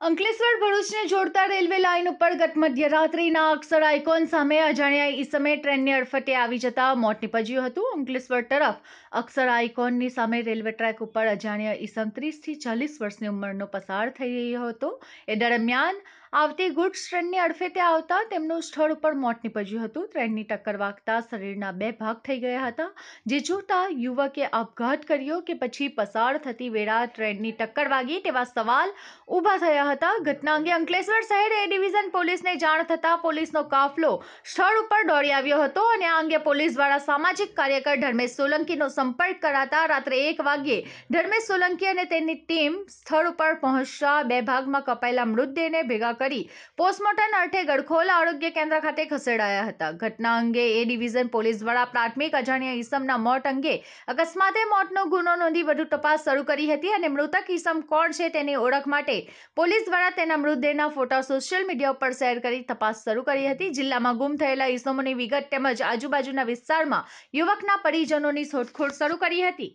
અંકલેશ્વર ભરૂચને જોડતા railway line ઉપર ગત મધ્યરાત્રિના અક્ષર આઇકોન સામે અજાણ્યા ઈસમે ટ્રેનની અડફટે આવી જતા મોત નીપજ્યું હતું. અંકલેશ્વર તરફ અક્ષર આઇકોનની સામે રેલવે ટ્રેક ઉપર અજાણ્યા ઈસમ ત્રીસથી ચાલીસ વર્ષની ઉંમરનો પસાર થઈ રહ્યો હતો. એ દરમિયાન આવતી ગુડ્સ ટ્રેનની અડફેટે આવતા તેમનું સ્થળ ઉપર મોત નીપજ્યું હતું. ટ્રેનની ટક્કર વાગતા શરીરના બે ભાગ થઈ ગયા હતા. જે જોતા યુવકે આપઘાત કર્યો કે પછી પસાર થતી વેળા ટ્રેનની ટક્કર વાગી તેવા સવાલ ઊભા થયા હતા. ઘટના અંગે અંકલેશ્વર શહેર એ ડિવિઝન પોલીસને જાણ થતાં પોલીસનો કાફલો સ્થળ ઉપર દોડી આવ્યો હતો અને આ અંગે પોલીસ દ્વારા સામાજિક કાર્યકર ધર્મેશ સોલંકીનો સંપર્ક કરાતા રાત્રે એક વાગ્યે ધર્મેશ સોલંકી અને તેની ટીમ સ્થળ ઉપર પહોંચતા બે ભાગમાં કપાયેલા મૃતદેહને ભેગા કરી પોસ્ટમોર્ટમ અર્થે ગડખોલ આરોગ્ય કેન્દ્ર ખાતે ખસેડાયા હતા. ઘટના અંગે એ ડિવિઝન પોલીસ દ્વારા પ્રાથમિક અજાણ્યા ઈસમના મોત અંગે અકસ્માતે મોતનો ગુનો નોંધી વધુ તપાસ શરૂ કરી હતી અને મૃતક ઈસમ કોણ છે તેની ઓળખ માટે પોલીસ દ્વારા તેના મૃતદેહના ફોટા સોશિયલ મીડિયા ઉપર શેર કરી તપાસ શરૂ કરી હતી. જિલ્લામાં ગુમ થયેલા ઈસમોની વિગત તેમજ આજુબાજુના વિસ્તારમાં યુવકના પરિજનોની શોધખોળ શરૂ કરી હતી.